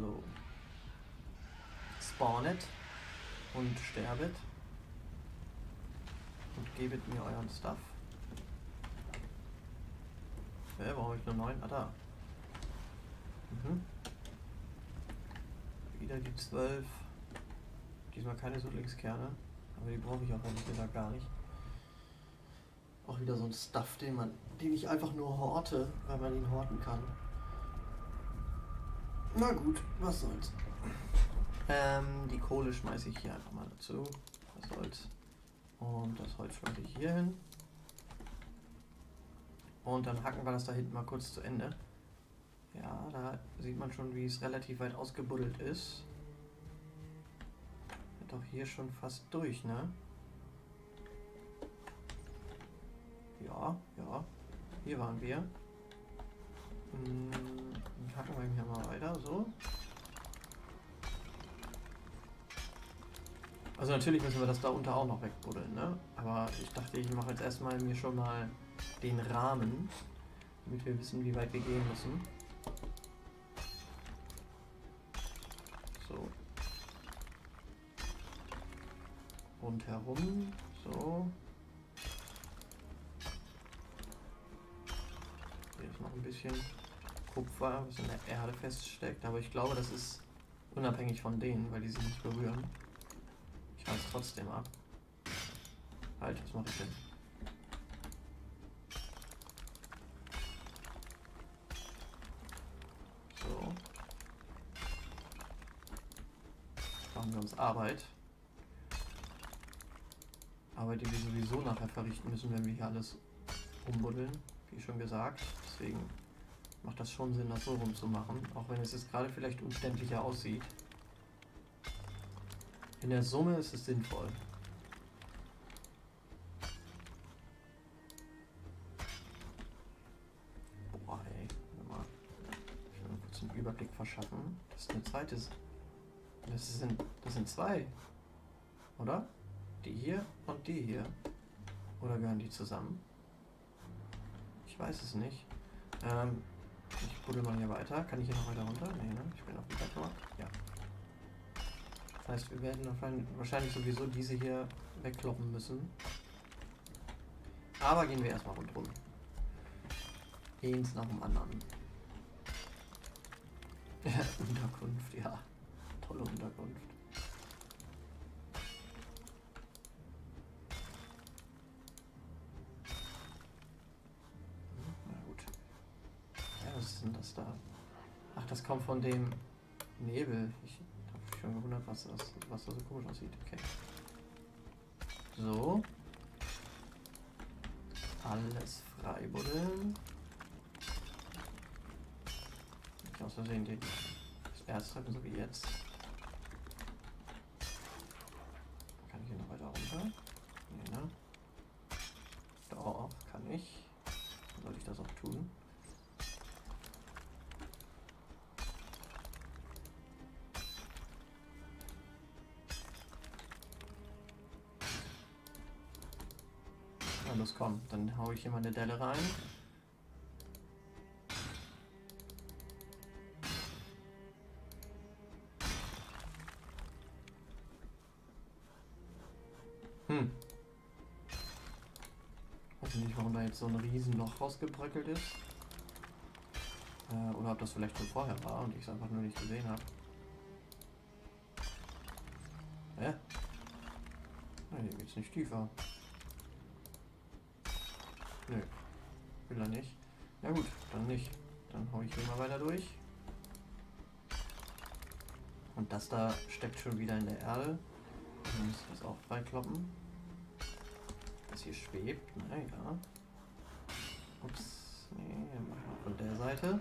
So. Spawnet und sterbet. Und gebet mir euren Stuff. Okay, warum habe ich nur neun? Ah, da. Mhm. Wieder die zwölf. Diesmal keine Sudlingskerne. Aber die brauche ich auch ehrlich gesagt gar nicht. Auch wieder so ein Stuff, den man, den ich einfach nur horte, weil man ihn horten kann. Na gut, was soll's. Ähm, die Kohle schmeiße ich hier einfach mal dazu. Was soll's. Und das Holz schmeiße ich hier hin. Und dann hacken wir das da hinten mal kurz zu Ende. Ja, da sieht man schon, wie es relativ weit ausgebuddelt ist. Doch hier schon fast durch, ne? Ja, ja. Hier waren wir. Hm, hacken wir hier mal weiter, so. Also natürlich müssen wir das da unter auch noch wegbuddeln, ne? Aber ich dachte, ich mache jetzt erstmal mir schon mal den Rahmen, damit wir wissen, wie weit wir gehen müssen. So. Rundherum. So. Hier ist noch ein bisschen Kupfer, was in der Erde feststeckt. Aber ich glaube, das ist unabhängig von denen, weil die sich nicht berühren. Ich weiß trotzdem ab. Halt, was mache ich denn? So. Machen wir uns Arbeit. Arbeit, die wir sowieso nachher verrichten müssen, wenn wir hier alles umbuddeln, wie schon gesagt. Deswegen macht das schon Sinn, das so rumzumachen, auch wenn es jetzt gerade vielleicht umständlicher aussieht. In der Summe ist es sinnvoll. Boah, ey. Mal. Ich will mal kurz einen Überblick verschaffen. Das ist eine zweite. Das sind, das sind zwei. Oder? Die hier und die hier. Oder gehören die zusammen? Ich weiß es nicht. Ähm, ich buddel mal hier weiter. Kann ich hier noch weiter runter? Nee, ne? Ich bin auf dem Plateau. Ja. Das heißt, wir werden wahrscheinlich sowieso diese hier wegkloppen müssen. Aber gehen wir erstmal rundherum. Eins nach dem anderen. Unterkunft, ja. Tolle Unterkunft. Na gut. Ja, was ist denn das da? Ach, das kommt von dem Nebel. Ich schon gewundert, was das, was das so komisch aussieht. Okay. So. Alles frei buddeln. Nicht aus Versehen die, das Erz treffen, so wie jetzt. Na komm. Dann hau ich hier mal eine Delle rein. Hm. Weiß nicht, warum da jetzt so ein Riesenloch rausgebröckelt ist. Äh, oder ob das vielleicht schon vorher war und ich es einfach nur nicht gesehen habe. Hä? Nein, hier geht's nicht tiefer. Nö. Will er nicht. Ja gut, dann nicht. Dann hau ich hier mal weiter durch. Und das da steckt schon wieder in der Erde. Dann muss ich das auch freikloppen. Das hier schwebt, naja. Ups, nee, machen wir von der Seite.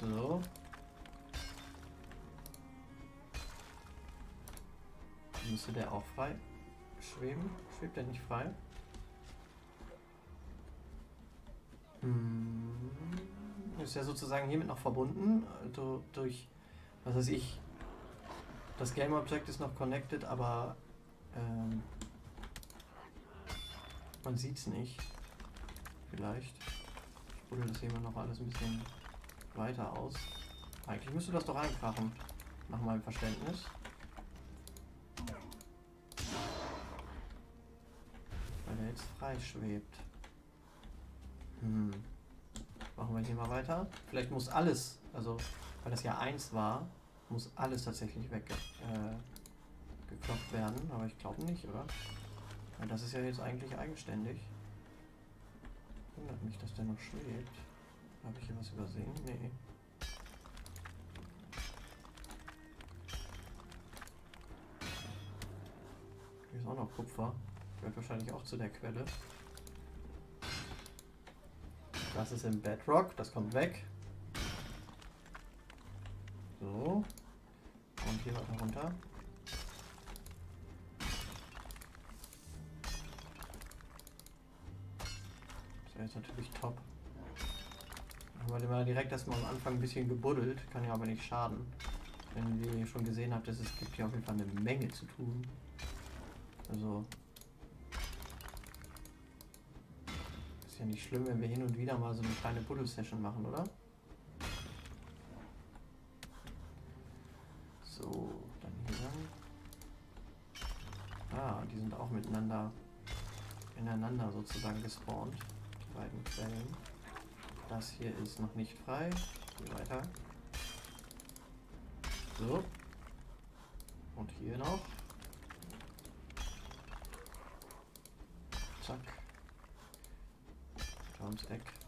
So. Müsste der auch frei schweben? Schwebt er nicht frei? Hm. Ist ja sozusagen hiermit noch verbunden. Also durch, was weiß ich, das Game Object ist noch connected, aber ähm, man sieht es nicht. Vielleicht. Ich buddel das hier mal noch alles ein bisschen weiter aus. Eigentlich müsste das doch reinkrachen. Nach meinem Verständnis. Weil der jetzt frei schwebt. Hm. Machen wir hier mal weiter. Vielleicht muss alles, also weil das ja 1 war, muss alles tatsächlich weggeklopft äh, werden. Aber ich glaube nicht, oder? Weil das ist ja jetzt eigentlich eigenständig. Wundert mich, dass der noch schwebt. Habe ich hier was übersehen? Nee. Hier ist auch noch Kupfer. Gehört wahrscheinlich auch zu der Quelle. Das ist im Bedrock, das kommt weg. So. Und hier weiter runter. Das wäre jetzt natürlich top. Haben wir mal direkt erstmal am Anfang ein bisschen gebuddelt, kann ja aber nicht schaden. Wenn ihr schon gesehen habt, dass es gibt hier auf jeden Fall eine Menge zu tun. Also ja nicht schlimm, wenn wir hin und wieder mal so eine kleine Buddel-Session machen, oder? So, dann hier lang. Ah, die sind auch miteinander ineinander sozusagen gespawnt. Die beiden Quellen. Das hier ist noch nicht frei. Hier weiter. So. Und hier noch. Zack. Ums Eck.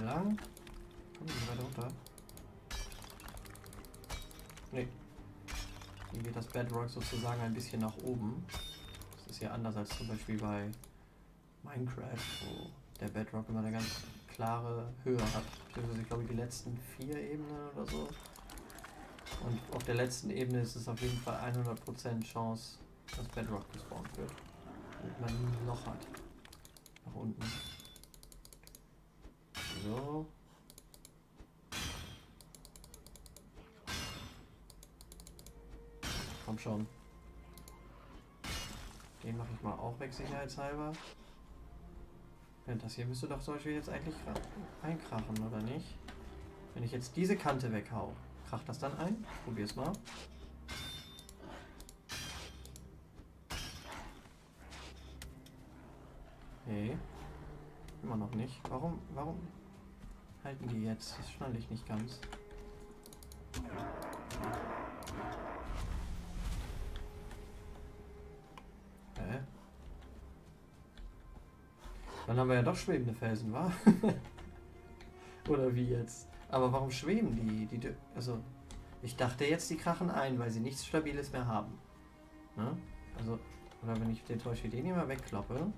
Hier lang. Kommen wir weiter runter. Nee. Hier geht das Bedrock sozusagen ein bisschen nach oben. Das ist ja anders als zum Beispiel bei Minecraft, wo der Bedrock immer eine ganz klare Höhe hat. Ich glaube die letzten vier Ebenen oder so. Und auf der letzten Ebene ist es auf jeden Fall 100% Chance, dass Bedrock gespawnt wird. Damit man ein Loch hat. Nach unten. So. Komm schon. Den mache ich mal auch weg, sicherheitshalber. Ja, das hier müsste doch zum Beispiel jetzt eigentlich einkrachen, oder nicht? Wenn ich jetzt diese Kante weghau, kracht das dann ein? Ich probier's mal. Nee. Immer noch nicht. Warum, warum halten die jetzt? Das schneide ich nicht ganz. Dann haben wir ja doch schwebende Felsen, wa? Oder wie jetzt? Aber warum schweben die? die? Also, ich dachte jetzt, die krachen ein, weil sie nichts Stabiles mehr haben. Ne? Also, oder wenn ich den Beispiel den hier mal wegkloppe.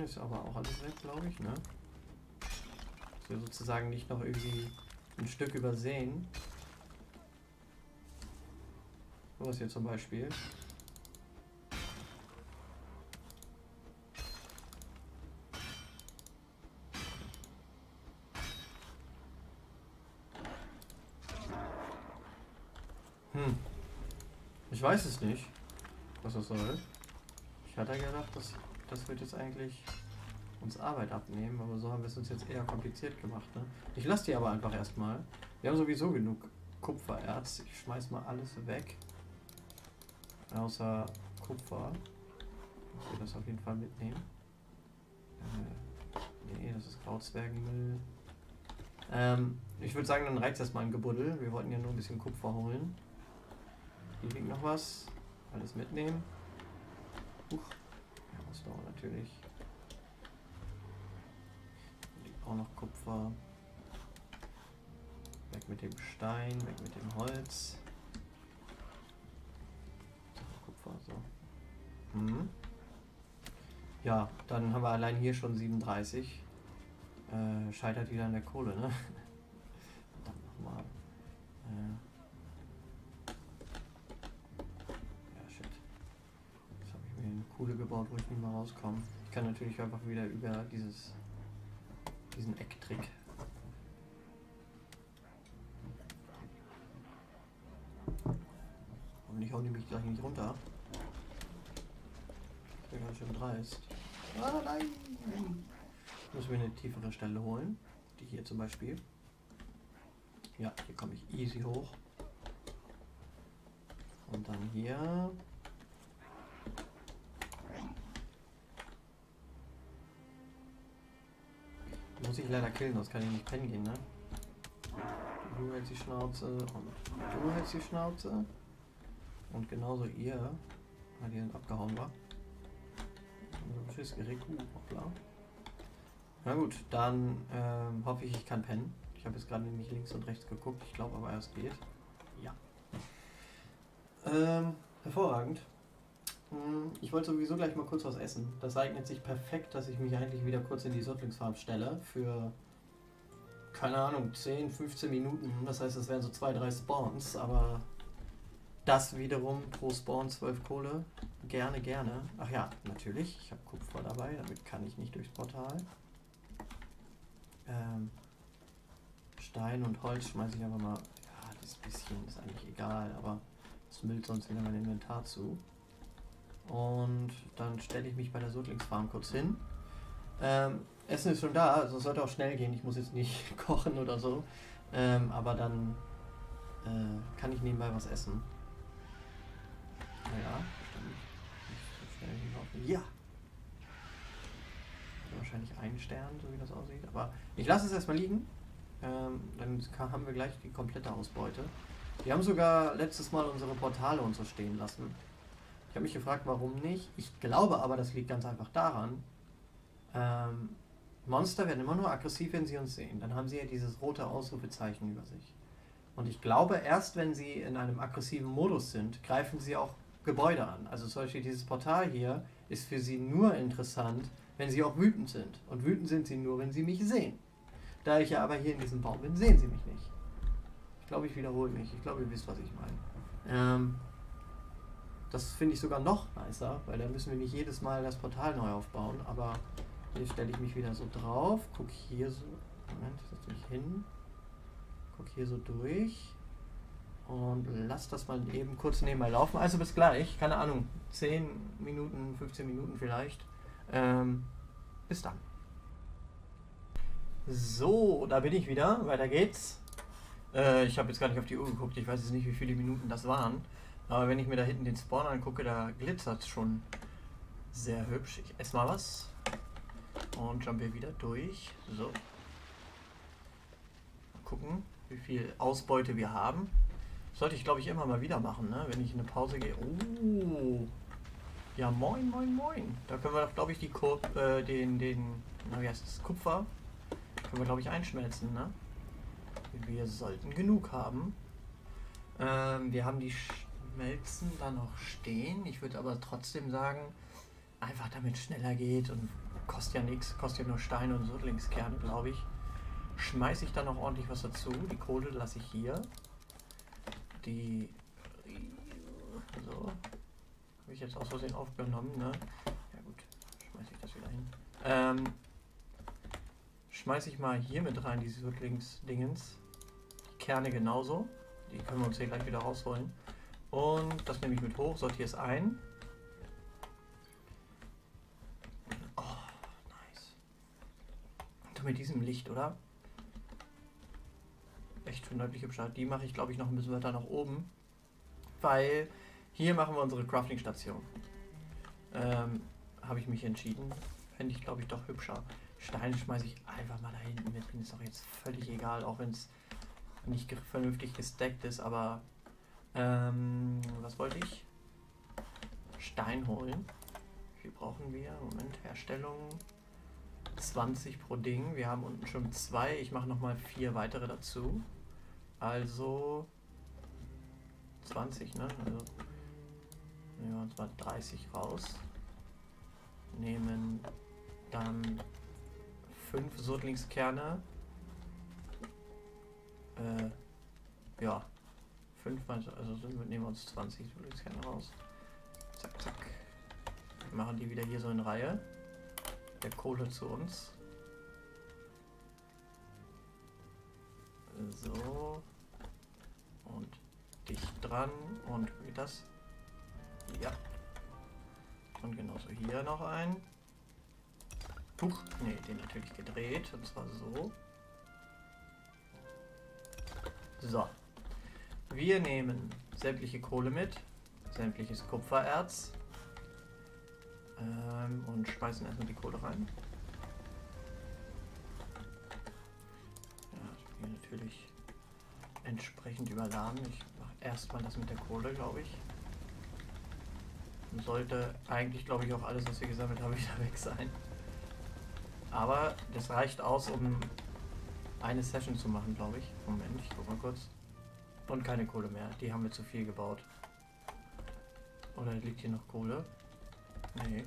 Ist aber auch alles weg, glaube ich, ne? Dass wir sozusagen nicht noch irgendwie ein Stück übersehen. Was hier zum Beispiel. Hm. Ich weiß es nicht, was das soll. Ich hatte gedacht, dass das wird jetzt eigentlich uns Arbeit abnehmen, aber so haben wir es uns jetzt eher kompliziert gemacht. Ne? Ich lasse die aber einfach erstmal. Wir haben sowieso genug Kupfererz. Ich schmeiß mal alles weg. Außer Kupfer. Ich will das auf jeden Fall mitnehmen. Äh, nee, das ist Krautzwergenmüll. Ähm, ich würde sagen, dann reicht das mal ein Gebuddel. Wir wollten ja nur ein bisschen Kupfer holen. Hier liegt noch was. Alles mitnehmen. Huch. Ausdauer natürlich. Auch noch Kupfer. Weg mit dem Stein, weg mit dem Holz. Kupfer, so. Mhm. Ja, dann haben wir allein hier schon 37. Äh, scheitert wieder an der Kohle, ne? Dann nochmal. Äh. Ja, shit. Jetzt habe ich mir eine Kuhle gebaut, wo ich nicht mehr rauskomme. Ich kann natürlich einfach wieder über dieses diesen Ecktrick. Und ich hau nämlich gleich nicht runter. Das wäre ganz schön dreist. Ah, nein! Müssen wir eine tiefere Stelle holen. Die hier zum Beispiel. Ja, hier komme ich easy hoch. Und dann hier. Muss ich leider killen, sonst kann ich nicht pennen gehen, ne? Du hältst die Schnauze und du hältst die Schnauze. Und genauso ihr, weil ihr abgehauen war. Tschüss, Gerät. Uh, hoppla. Na gut, dann ähm, hoffe ich, ich kann pennen. Ich habe jetzt gerade nämlich links und rechts geguckt. Ich glaube aber, es geht. Ja. Ähm, hervorragend. Hm, Ich wollte sowieso gleich mal kurz was essen. Das eignet sich perfekt, dass ich mich eigentlich wieder kurz in die Sottlingsfarm stelle. Für, keine Ahnung, 10, 15 Minuten. Das heißt, es wären so zwei, drei Spawns. Aber das wiederum pro Spawn 12 Kohle. Gerne, gerne. Ach ja, natürlich. Ich habe Kupfer dabei. Damit kann ich nicht durchs Portal. Ähm, Stein und Holz schmeiße ich einfach mal. Ja, das bisschen ist eigentlich egal, aber es müllt sonst wieder mein Inventar zu. Und dann stelle ich mich bei der Sodlingsfarm kurz hin. Ähm, Essen ist schon da, also sollte auch schnell gehen. Ich muss jetzt nicht kochen oder so. Ähm, aber dann äh, kann ich nebenbei was essen. Naja, so. Ja! Wahrscheinlich ein Stern, so wie das aussieht. Aber ich lasse es erstmal liegen. Ähm, dann haben wir gleich die komplette Ausbeute. Wir haben sogar letztes Mal unsere Portale und so stehen lassen. Ich habe mich gefragt, warum nicht. Ich glaube aber, das liegt ganz einfach daran. Ähm, Monster werden immer nur aggressiv, wenn sie uns sehen. Dann haben sie ja dieses rote Ausrufezeichen über sich. Und ich glaube, erst wenn sie in einem aggressiven Modus sind, greifen sie auch Gebäude an. Also zum Beispiel dieses Portal hier ist für sie nur interessant, wenn sie auch wütend sind. Und wütend sind sie nur, wenn sie mich sehen. Da ich ja aber hier in diesem Baum bin, sehen sie mich nicht. Ich glaube, ich wiederhole mich. Ich glaube, ihr wisst, was ich meine. Ähm, das finde ich sogar noch nicer, weil da müssen wir nicht jedes Mal das Portal neu aufbauen. Aber hier stelle ich mich wieder so drauf, guck hier so. Moment, setze mich hin. Guck hier so durch. Und lass das mal eben kurz nebenbei laufen. Also bis gleich. Keine Ahnung. 10 Minuten, 15 Minuten vielleicht. Ähm, bis dann. So, da bin ich wieder. Weiter geht's. Äh, ich habe jetzt gar nicht auf die Uhr geguckt. Ich weiß jetzt nicht, wie viele Minuten das waren. Aber wenn ich mir da hinten den Spawn angucke, da glitzert es schon sehr hübsch. Ich esse mal was. Und jump hier wieder durch. So. Mal gucken, wie viel Ausbeute wir haben. Sollte ich, glaube ich, immer mal wieder machen, ne? wenn ich in eine Pause gehe. Oh. Ja, moin, moin, moin. Da können wir doch, glaube ich, die Kur äh, den, den, na, wie heißt das, Kupfer, können wir, glaube ich, einschmelzen, ne? Wir sollten genug haben. Ähm, wir haben die Schmelzen da noch stehen. Ich würde aber trotzdem sagen, einfach damit schneller geht und kostet ja nichts, kostet ja nur Steine und Sodlingskerne, glaube ich. Schmeiße ich da noch ordentlich was dazu. Die Kohle lasse ich hier. Die. So. Habe ich jetzt aus Versehen aufgenommen, ne? Ja, gut. Schmeiße ich das wieder hin. Ähm. Schmeiße ich mal hier mit rein, diese Sodlings-Dingens. Die Kerne genauso. Die können wir uns hier gleich wieder rausholen. Und das nehme ich mit hoch, sortiere es ein. Oh, nice. Und mit diesem Licht, oder? Echt schon deutlich hübscher. Die mache ich, glaube ich, noch ein bisschen weiter nach oben. Weil hier machen wir unsere Crafting-Station. Ähm, Habe ich mich entschieden. Fände ich, glaube ich, doch hübscher. Steine schmeiße ich einfach mal da hinten mit. Ist auch jetzt völlig egal, auch wenn es nicht vernünftig gestackt ist, aber Ähm, was wollte ich? Stein holen. Wie brauchen wir? Moment, Herstellung. 20 pro Ding. Wir haben unten schon zwei. Ich mache nochmal vier weitere dazu. Also 20, ne? Also nehmen wir uns mal 30 raus. Nehmen dann 5 Sodlingskerne. Äh, ja. 5 mal, also nehmen wir uns 20 Sodlingskerne raus. Zack, zack. Wir machen die wieder hier so in Reihe. Der Kohle zu uns. So. Und dicht dran. Und wie das? Ja. Und genauso hier noch ein. Huch, nee, den natürlich gedreht. Und zwar so. So. Wir nehmen sämtliche Kohle mit. Sämtliches Kupfererz. Ähm, und schmeißen erstmal die Kohle rein. Ja, hier natürlich entsprechend überladen. Ich mache erstmal das mit der Kohle, glaube ich. sollte eigentlich, glaube ich, auch alles, was wir gesammelt haben, wieder weg sein. Aber das reicht aus, um eine Session zu machen, glaube ich. Moment, ich guck mal kurz. Und keine Kohle mehr. Die haben wir zu viel gebaut. Oder liegt hier noch Kohle? Nee.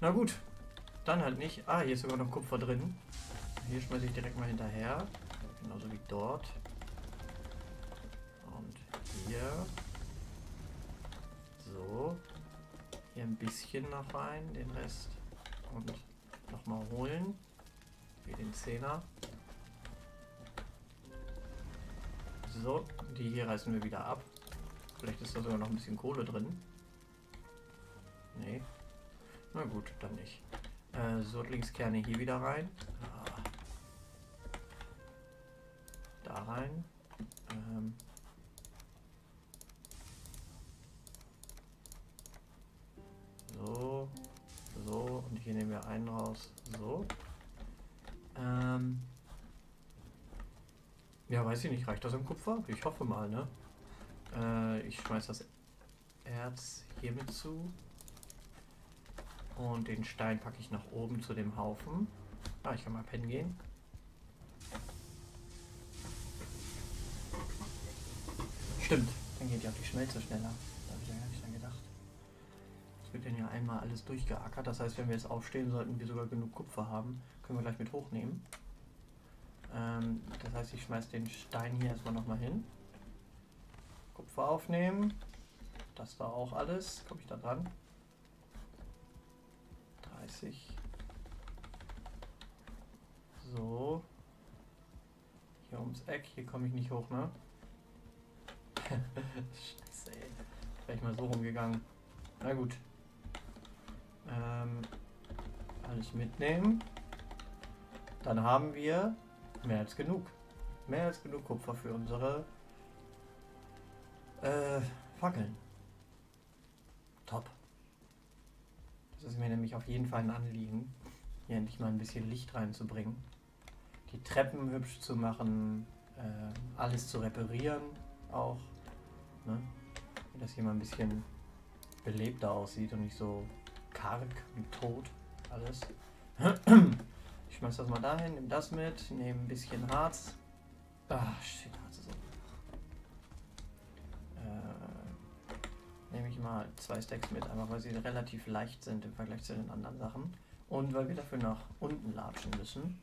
Na gut. Dann halt nicht. Ah, hier ist sogar noch Kupfer drin. Hier schmeiße ich direkt mal hinterher. Genauso wie dort. Und hier. So. Hier ein bisschen noch rein. Den Rest. Und nochmal holen. Wie den Zehner. So, die hier reißen wir wieder ab. Vielleicht ist da sogar noch ein bisschen Kohle drin. Nee. Na gut, dann nicht. Äh, Sodlingskerne hier wieder rein. Ah. Da rein. Weiß ich nicht. Reicht das im Kupfer? Ich hoffe mal, ne? Äh, ich schmeiß das Erz hier mit zu. Und den Stein packe ich nach oben zu dem Haufen. Ah, ich kann mal pennen gehen. Stimmt, dann geht ja auch die Schmelze schneller. Da habe ich ja gar nicht dran gedacht. Es wird dann ja einmal alles durchgeackert. Das heißt, wenn wir jetzt aufstehen, sollten wir sogar genug Kupfer haben. Können wir gleich mit hochnehmen. Ähm, das heißt, ich schmeiße den Stein hier erstmal nochmal hin. Kupfer aufnehmen. Das war auch alles. Komme ich da dran? 30. So. Hier ums Eck. Hier komme ich nicht hoch, ne? Scheiße, ey. Wäre ich mal so rumgegangen. Na gut. Ähm, alles mitnehmen. Dann haben wir mehr als genug. Mehr als genug Kupfer für unsere äh, Fackeln. Top. Das ist mir nämlich auf jeden Fall ein Anliegen, hier endlich mal ein bisschen Licht reinzubringen. Die Treppen hübsch zu machen, äh, alles zu reparieren auch. Ne? Dass hier mal ein bisschen belebter aussieht und nicht so karg und tot alles. Schmeiß das mal dahin, nehme das mit, nehme ein bisschen Harz. Ah, shit, Harz ist so. Äh, nehme ich mal zwei Stacks mit, einfach weil sie relativ leicht sind im Vergleich zu den anderen Sachen. Und weil wir dafür nach unten latschen müssen.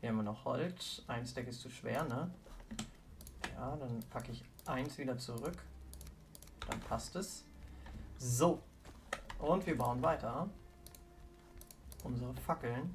Hier haben wir noch Holz. Ein Stack ist zu schwer, ne? Ja, dann packe ich eins wieder zurück. Dann passt es. So. Und wir bauen weiter. Unsere Fackeln